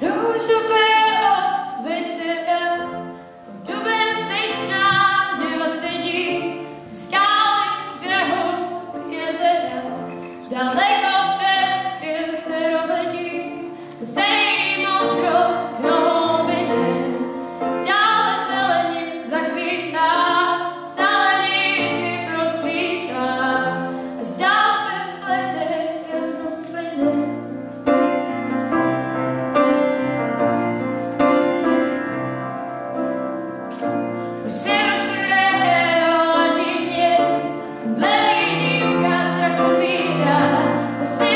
Sarı should be ah see